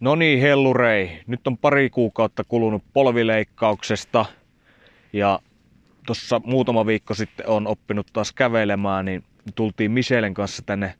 No niin, hellurei. Nyt on pari kuukautta kulunut polvileikkauksesta ja tuossa muutama viikko sitten on oppinut taas kävelemään, niin tultiin Michelen kanssa tänne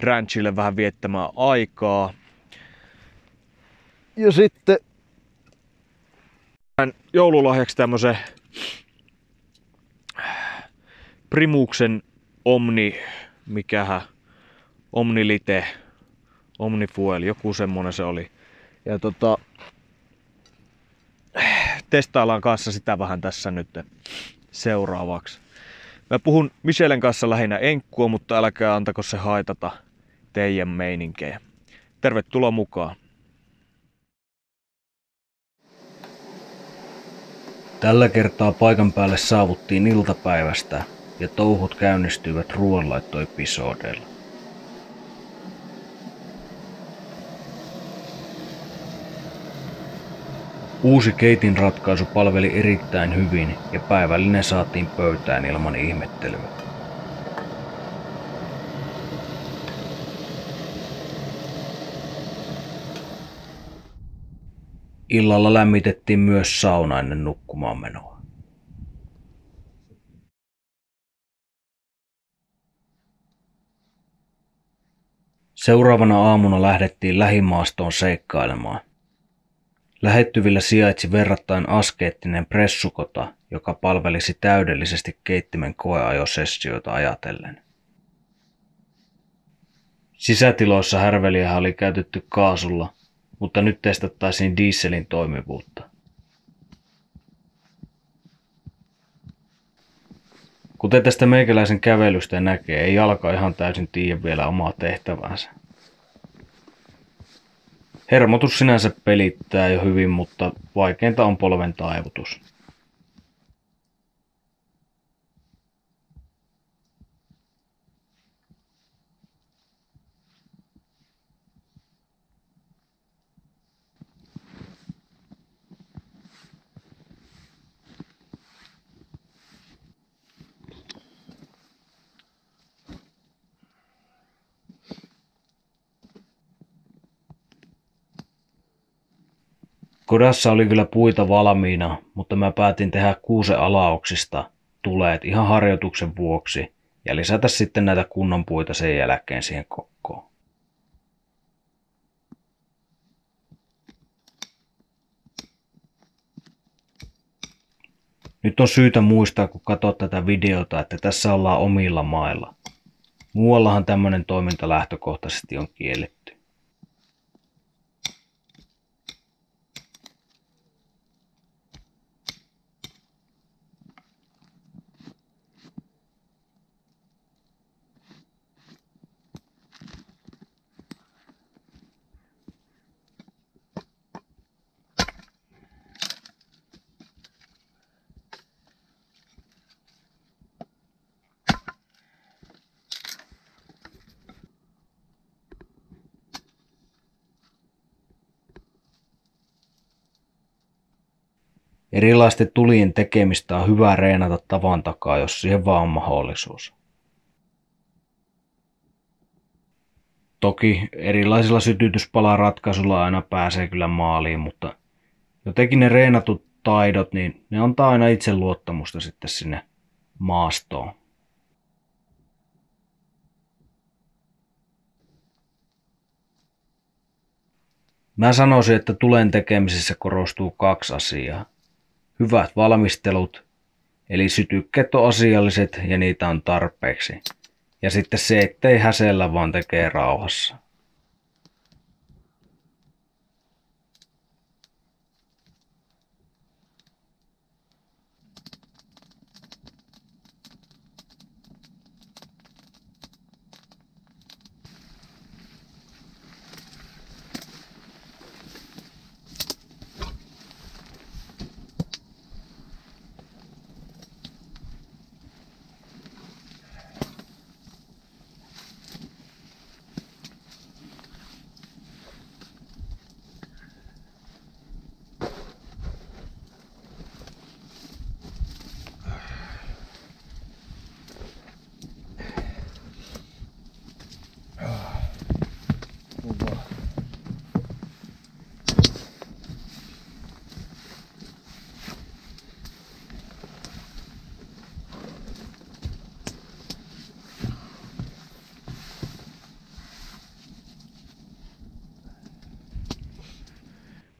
ranchille vähän viettämään aikaa. Ja sitten joululahjaksi tämmösen Primuksen Omni, mikähän, Omnilite, Omnifuel, joku semmonen se oli. Ja tota, testaillaan kanssa sitä vähän tässä nyt seuraavaksi. Mä puhun Michelen kanssa lähinnä enkkua, mutta älkää antako se haitata teidän meininkejä. Tervetuloa mukaan. Tällä kertaa paikan päälle saavuttiin iltapäivästä ja touhut käynnistyivät ruoanlaittoepisodeilla. Uusi keitin ratkaisu palveli erittäin hyvin ja päivällinen saatiin pöytään ilman ihmettelyä. Illalla lämmitettiin myös sauna ennen nukkumaan menoa. Seuraavana aamuna lähdettiin lähimaastoon seikkailemaan. Lähettyvillä sijaitsi verrattain askeettinen pressukota, joka palvelisi täydellisesti keittimen koeajosessioita ajatellen. Sisätiloissa härveliä oli käytetty kaasulla, mutta nyt testattaisiin dieselin toimivuutta. Kuten tästä meikäläisen kävelystä näkee, ei jalka ihan täysin tiedä vielä omaa tehtävänsä. Hermotus sinänsä pelittää jo hyvin, mutta vaikeinta on polven taivutus. Kodassa oli kyllä puita valmiina, mutta mä päätin tehdä kuuse alaoksista tuleet ihan harjoituksen vuoksi ja lisätä sitten näitä kunnon puita sen jälkeen siihen kokkoon. Nyt on syytä muistaa, kun katsot tätä videota, että tässä ollaan omilla mailla. Muuallahan tämmöinen toiminta lähtökohtaisesti on kielletty. Erilaisten tulien tekemistä on hyvä reenata tavan takaa, jos siihen vaan on mahdollisuus. Toki erilaisilla sytytyspalaratkaisuilla aina pääsee kyllä maaliin, mutta jotenkin ne reenatut taidot, niin ne antaa aina itseluottamusta sitten sinne maastoon. Mä sanoisin, että tulen tekemisessä korostuu kaksi asiaa hyvät valmistelut, eli sytykkeet on asialliset ja niitä on tarpeeksi. Ja sitten se, ettei häsellä vaan tekee rauhassa.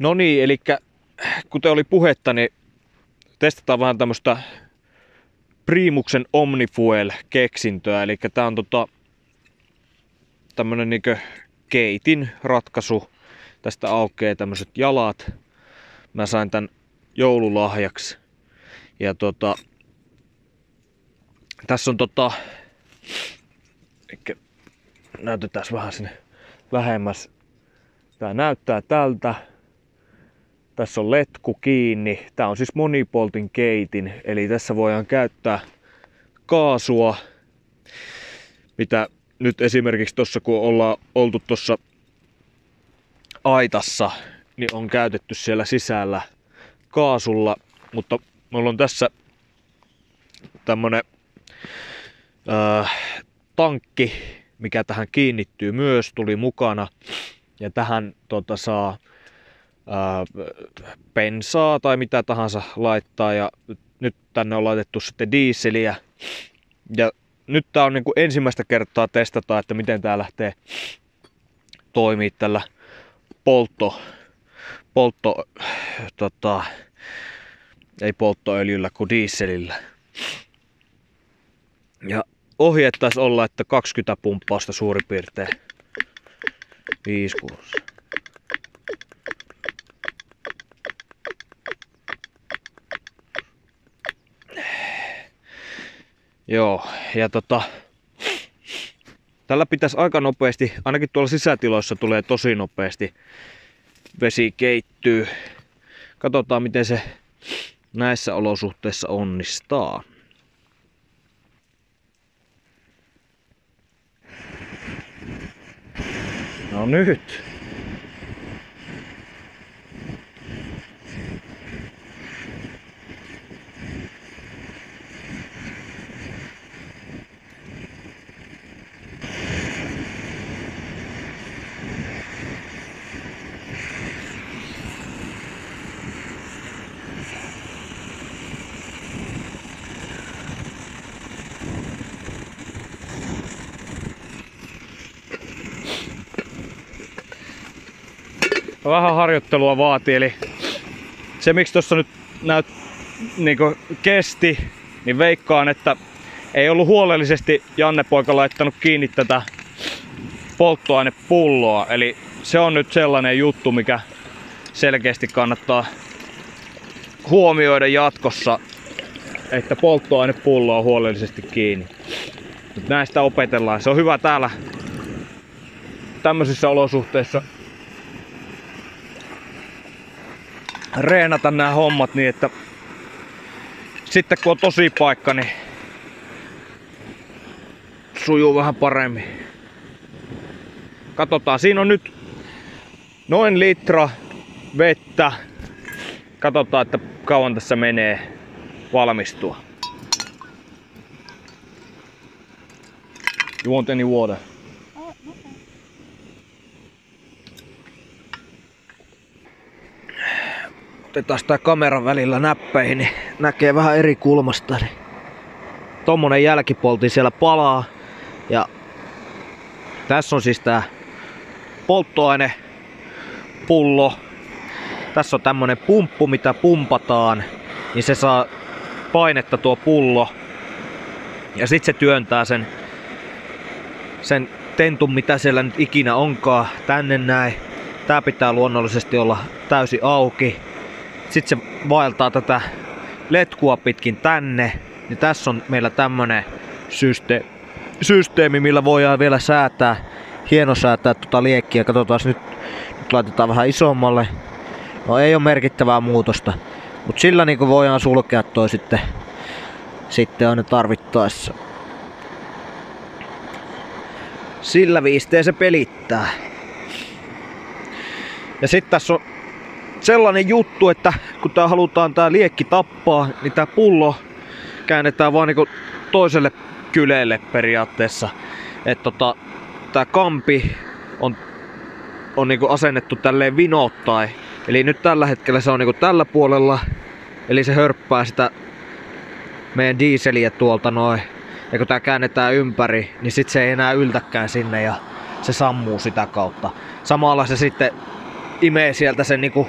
No niin, eli kuten oli puhetta, niin testataan vähän tämmöistä Primuksen Omnifuel-keksintöä. Eli tää on tota, tämmönen niinkö keitin ratkaisu. Tästä aukeaa tämmöiset jalat. Mä sain tän joululahjaksi. Ja tota, tässä on tota, näytetään vähän sinne lähemmäs. Tää näyttää tältä. Tässä on letku kiinni. Tää on siis monipoltin keitin, eli tässä voidaan käyttää kaasua, mitä nyt esimerkiksi tuossa kun ollaan oltu tuossa aitassa, niin on käytetty siellä sisällä kaasulla, mutta mulla on tässä tämmönen äh, tankki, mikä tähän kiinnittyy myös, tuli mukana. Ja tähän tota, saa pensaa tai mitä tahansa laittaa. Ja nyt tänne on laitettu sitten diiseliä. Ja nyt tää on niin kuin ensimmäistä kertaa testata, että miten tää lähtee toimii tällä poltto, poltto tota, ei polttoöljyllä kuin dieselillä. Ja ohjeet olla, että 20 pumppausta suurin piirtein. 5 kuussa. Joo, ja tota, tällä pitäisi aika nopeasti, ainakin tuolla sisätiloissa tulee tosi nopeasti vesi keittyy. Katsotaan miten se näissä olosuhteissa onnistaa. No nyt. Vähän harjoittelua vaatii. Eli se miksi tuossa nyt näyt, niin kesti, niin veikkaan, että ei ollut huolellisesti Janne poika laittanut kiinni tätä polttoainepulloa. Eli se on nyt sellainen juttu, mikä selkeästi kannattaa huomioida jatkossa, että polttoainepullo on huolellisesti kiinni. Näistä opetellaan. Se on hyvä täällä tämmöisissä olosuhteissa reenata nämä hommat niin, että sitten kun on tosi paikka, niin sujuu vähän paremmin. Katsotaan, siinä on nyt noin litra vettä. Katsotaan, että kauan tässä menee valmistua. You want any water? Otetaan sitä kameran välillä näppeihin, niin näkee vähän eri kulmasta. Niin tommonen jälkipolti siellä palaa. Ja tässä on siis tää polttoaine pullo. Tässä on tämmönen pumppu, mitä pumpataan, niin se saa painetta tuo pullo. Ja sitten se työntää sen, sen tentun, mitä siellä nyt ikinä onkaan, tänne näin. Tää pitää luonnollisesti olla täysin auki. Sitten se vaeltaa tätä letkua pitkin tänne. Niin tässä on meillä tämmönen syste- systeemi, millä voidaan vielä säätää, hieno säätää tuota liekkiä. Katsotaan nyt, nyt laitetaan vähän isommalle. No ei ole merkittävää muutosta. Mutta sillä niin voidaan sulkea toi sitten, sitten aina tarvittaessa. Sillä viisteen se pelittää. Ja sitten tässä on sellainen juttu, että kun tää halutaan tää liekki tappaa, niin tää pullo käännetään vaan niinku toiselle kyleelle periaatteessa. Että tota, tää kampi on, on niinku asennettu tälleen vinottai. Eli nyt tällä hetkellä se on niinku tällä puolella. Eli se hörppää sitä meidän diiseliä tuolta noin. Ja kun tää käännetään ympäri, niin sit se ei enää yltäkään sinne ja se sammuu sitä kautta. Samalla se sitten imee sieltä sen niinku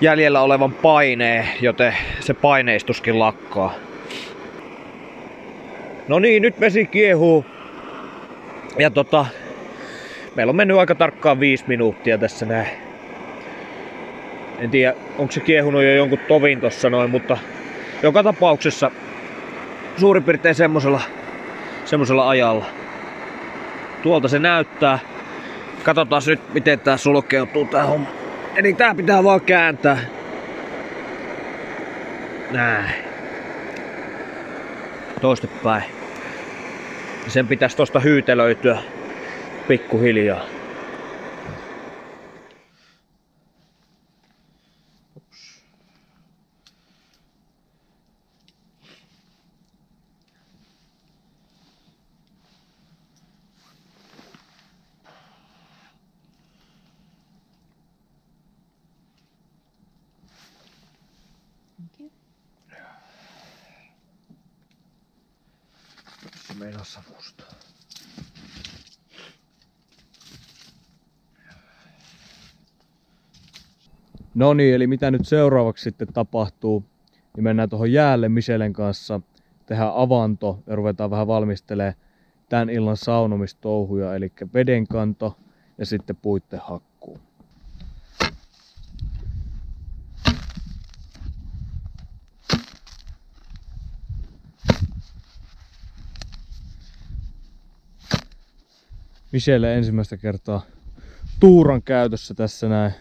jäljellä olevan paineen, joten se paineistuskin lakkaa. No niin, nyt vesi kiehuu. Ja tota, meillä on mennyt aika tarkkaan viisi minuuttia tässä näin. En tiedä, onko se kiehunut jo jonkun tovin tossa noin, mutta joka tapauksessa suurin piirtein semmosella, semmosella ajalla. Tuolta se näyttää. Katsotaan nyt, miten tää sulkeutuu tää homma. Eli tää pitää vaan kääntää. Näin. Toistepäin. Sen pitäisi tosta hyytelöityä pikkuhiljaa. Se meinaa savustaa. No niin, eli mitä nyt seuraavaksi sitten tapahtuu, niin mennään tuohon jäälle Michelen kanssa, tehdään avanto ja ruvetaan vähän valmistelemaan tämän illan saunomistouhuja, eli vedenkanto ja sitten puitten Michelle ensimmäistä kertaa tuuran käytössä tässä näin.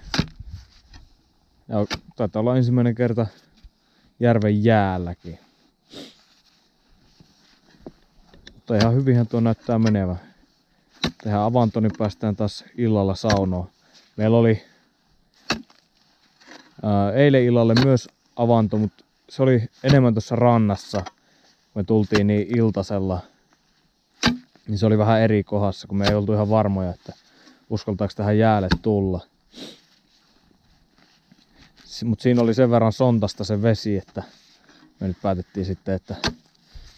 Ja taitaa olla ensimmäinen kerta järven jäälläkin. Mutta ihan hyvinhän tuo näyttää menevä. Tehdään avanto, niin päästään taas illalla saunoon. Meillä oli ää, eilen illalle myös avanto, mutta se oli enemmän tuossa rannassa. Me tultiin niin iltasella. Niin se oli vähän eri kohdassa, kun me ei oltu ihan varmoja, että uskaltaako tähän jäälle tulla mutta siinä oli sen verran sontasta se vesi, että me nyt päätettiin sitten, että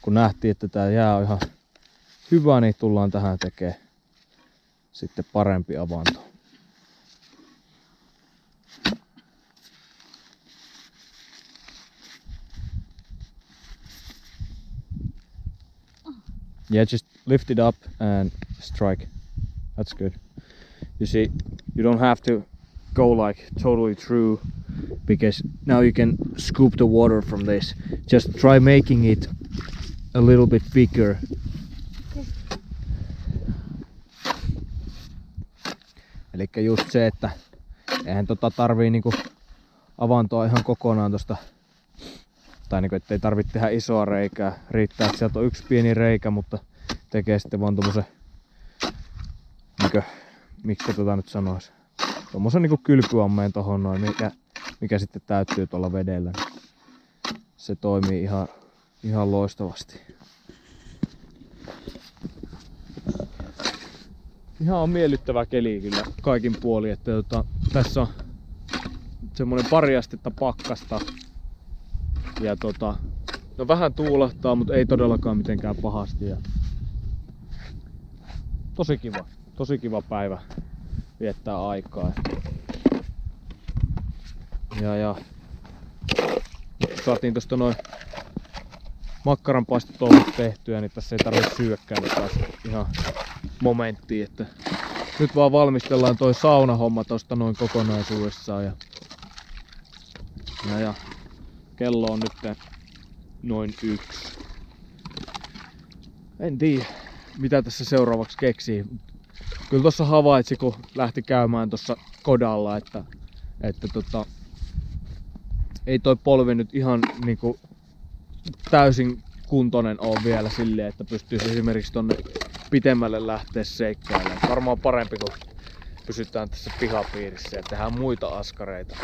kun nähtiin, että tämä jää on ihan hyvä, niin tullaan tähän tekemään sitten parempi avanto. Yeah, just lift it up and strike. That's good. You see, you don't have to go like totally through because now you can scoop the water from this just try making it a little bit bigger eli just se että eihän tota tarvii niinku avantoa ihan kokonaan tosta tai niinku ettei tarvitse tehdä isoa reikää riittää että sieltä on yksi pieni reikä mutta tekee sitten vaan tommosen niinku, miksi tota nyt sanois tommosen niinku kylpyammeen tohon noin mikä mikä sitten täyttyy tuolla vedellä. Se toimii ihan, ihan loistavasti. Ihan on miellyttävä keli kyllä kaikin puolin, että tota, tässä on semmonen pari astetta pakkasta ja tota, no vähän tuulahtaa, mutta ei todellakaan mitenkään pahasti. Ja tosi kiva, tosi kiva päivä viettää aikaa. Ja, ja saatiin tosta noin makkaranpaistotouhut tehtyä, niin tässä ei tarvitse syökkää niin taas ihan momentti, että nyt vaan valmistellaan toi saunahomma tosta noin kokonaisuudessaan ja, ja, ja kello on nyt noin yksi. En tiedä, mitä tässä seuraavaksi keksii. Kyllä tuossa havaitsi, kun lähti käymään tuossa kodalla, että, että tota, ei toi polvi nyt ihan niinku täysin kuntoinen on vielä silleen, että pystyisi esimerkiksi tonne pitemmälle lähteä seikkailemaan. Varmaan parempi, kun pysytään tässä pihapiirissä ja tehdään muita askareita.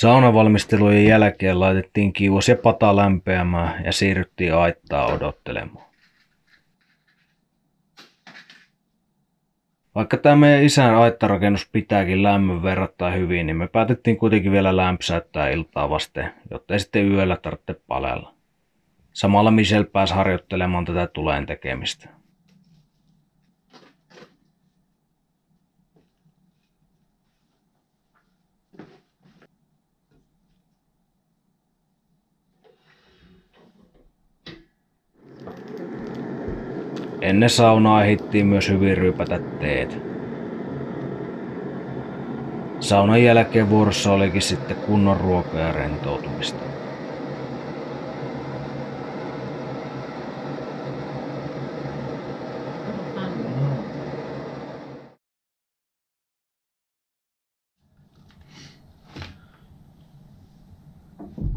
Saunavalmistelujen jälkeen laitettiin kiuas ja pata lämpeämään ja siirryttiin aittaa odottelemaan. Vaikka tämä meidän isän aittarakennus pitääkin lämmön verrattain hyvin, niin me päätettiin kuitenkin vielä lämpsäyttää iltaa vasten, jotta ei sitten yöllä tarvitse palella. Samalla Michel pääsi harjoittelemaan tätä tuleen tekemistä. Ennen saunaa ehdittiin myös hyvin ryypätä teet. Saunan jälkeen vuorossa olikin sitten kunnon ruokaa ja rentoutumista.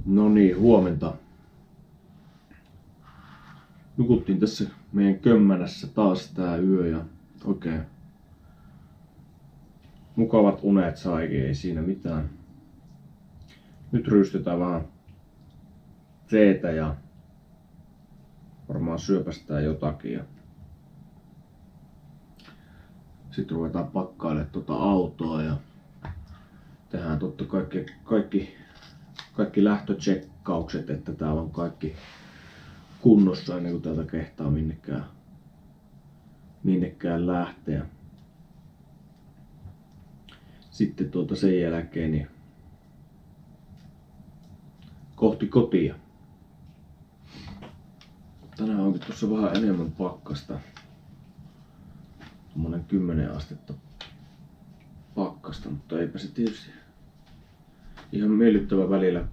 No niin, huomenta. Nukuttiin tässä meidän kömmänässä taas tää yö ja oikein mukavat unet saikin, ei siinä mitään. Nyt ryystetään vähän teetä ja varmaan syöpästään jotakin. Ja sitten ruvetaan pakkailemaan tuota autoa ja tehdään totta kaikki, kaikki, kaikki lähtötsekkaukset, että täällä on kaikki kunnossa ennen kuin täältä kehtaa minnekään, minnekään lähteä. Sitten tuota sen jälkeen niin kohti kotia. Tänään onkin tuossa vähän enemmän pakkasta. Tuommoinen 10 astetta pakkasta, mutta eipä se tietysti ihan miellyttävä välillä,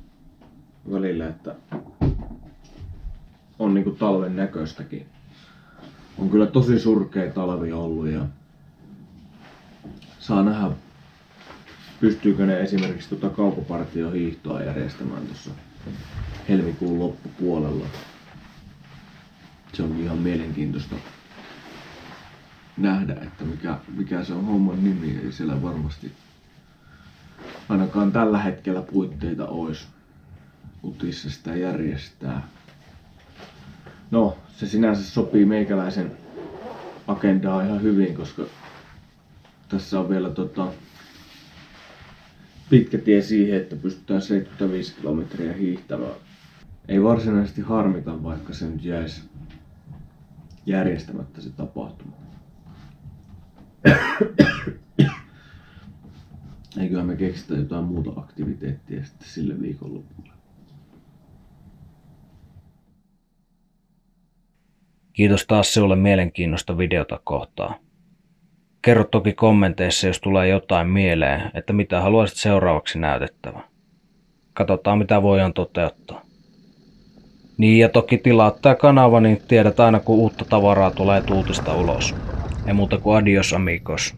välillä että on niinku talven näköistäkin. On kyllä tosi surkea talvi ollut ja saa nähdä pystyykö ne esimerkiksi tuota kaukopartio hiihtoa järjestämään tuossa helmikuun loppupuolella. Se on ihan mielenkiintoista nähdä, että mikä, mikä se on homman nimi. Ei siellä varmasti ainakaan tällä hetkellä puitteita olisi utissa sitä järjestää. No, se sinänsä sopii meikäläisen agendaa ihan hyvin, koska tässä on vielä tota, pitkä tie siihen, että pystytään 75 kilometriä hiihtämään. Ei varsinaisesti harmita, vaikka se nyt jäisi järjestämättä se tapahtuma. Eiköhän me keksitä jotain muuta aktiviteettia sitten sille viikonlopulle. Kiitos taas sinulle mielenkiinnosta videota kohtaa. Kerro toki kommenteissa, jos tulee jotain mieleen, että mitä haluaisit seuraavaksi näytettävä. Katsotaan mitä voidaan toteuttaa. Niin ja toki tilaa tämä kanava, niin tiedät aina kun uutta tavaraa tulee tuutista ulos. Ei muuta kuin adios amigos.